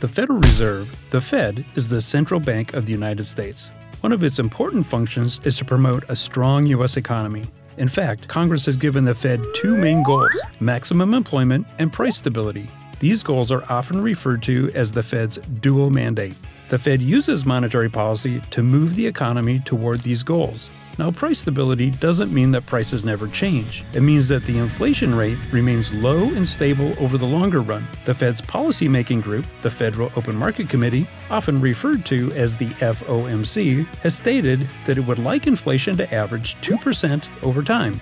The Federal Reserve, the Fed, is the central bank of the United States. One of its important functions is to promote a strong U.S. economy. In fact, Congress has given the Fed two main goals maximum employment and price stability. These goals are often referred to as the Fed's dual mandate. The Fed uses monetary policy to move the economy toward these goals. Now, price stability doesn't mean that prices never change. It means that the inflation rate remains low and stable over the longer run. The Fed's policymaking group, the Federal Open Market Committee, often referred to as the FOMC, has stated that it would like inflation to average 2% over time.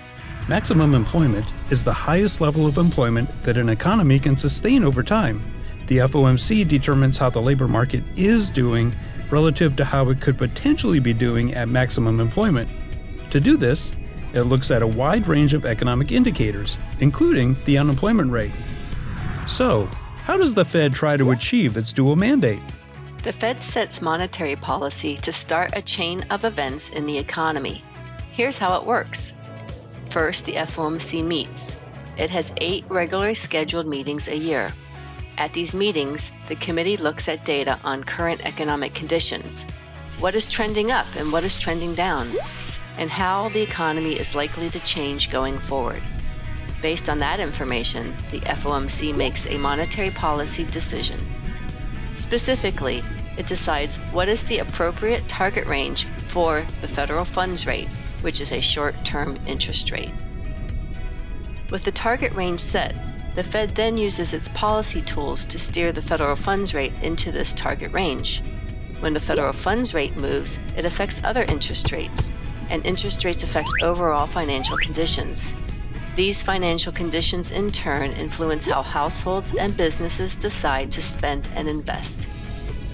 Maximum employment is the highest level of employment that an economy can sustain over time. The FOMC determines how the labor market is doing relative to how it could potentially be doing at maximum employment. To do this, it looks at a wide range of economic indicators, including the unemployment rate. So, how does the Fed try to achieve its dual mandate? The Fed sets monetary policy to start a chain of events in the economy. Here's how it works. First, the FOMC meets. It has eight regularly scheduled meetings a year. At these meetings, the committee looks at data on current economic conditions. What is trending up and what is trending down? And how the economy is likely to change going forward. Based on that information, the FOMC makes a monetary policy decision. Specifically, it decides what is the appropriate target range for the federal funds rate, which is a short term interest rate. With the target range set, the Fed then uses its policy tools to steer the federal funds rate into this target range. When the federal funds rate moves, it affects other interest rates, and interest rates affect overall financial conditions. These financial conditions, in turn, influence how households and businesses decide to spend and invest.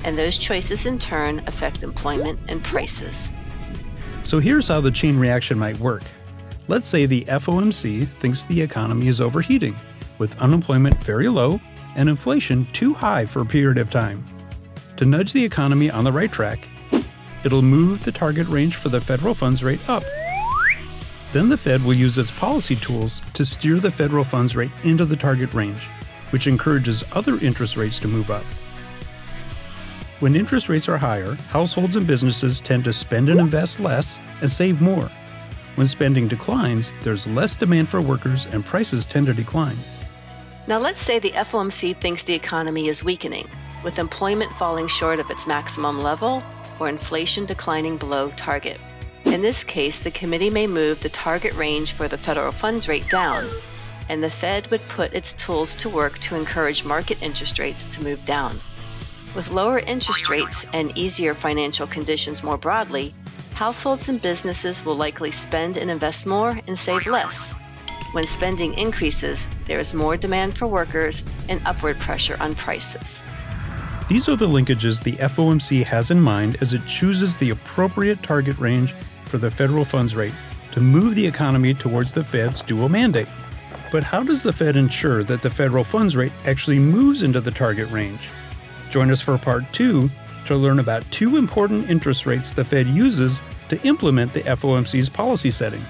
And those choices, in turn, affect employment and prices. So here's how the chain reaction might work. Let's say the FOMC thinks the economy is overheating, with unemployment very low and inflation too high for a period of time. To nudge the economy on the right track, it'll move the target range for the federal funds rate up. Then the Fed will use its policy tools to steer the federal funds rate into the target range, which encourages other interest rates to move up. When interest rates are higher, households and businesses tend to spend and invest less and save more. When spending declines, there's less demand for workers and prices tend to decline. Now, let's say the FOMC thinks the economy is weakening, with employment falling short of its maximum level or inflation declining below target. In this case, the committee may move the target range for the federal funds rate down, and the Fed would put its tools to work to encourage market interest rates to move down. With lower interest rates and easier financial conditions more broadly, households and businesses will likely spend and invest more and save less. When spending increases, there is more demand for workers and upward pressure on prices. These are the linkages the FOMC has in mind as it chooses the appropriate target range for the federal funds rate to move the economy towards the Fed's dual mandate. But how does the Fed ensure that the federal funds rate actually moves into the target range? Join us for part two to learn about two important interest rates the Fed uses to implement the FOMC's policy setting.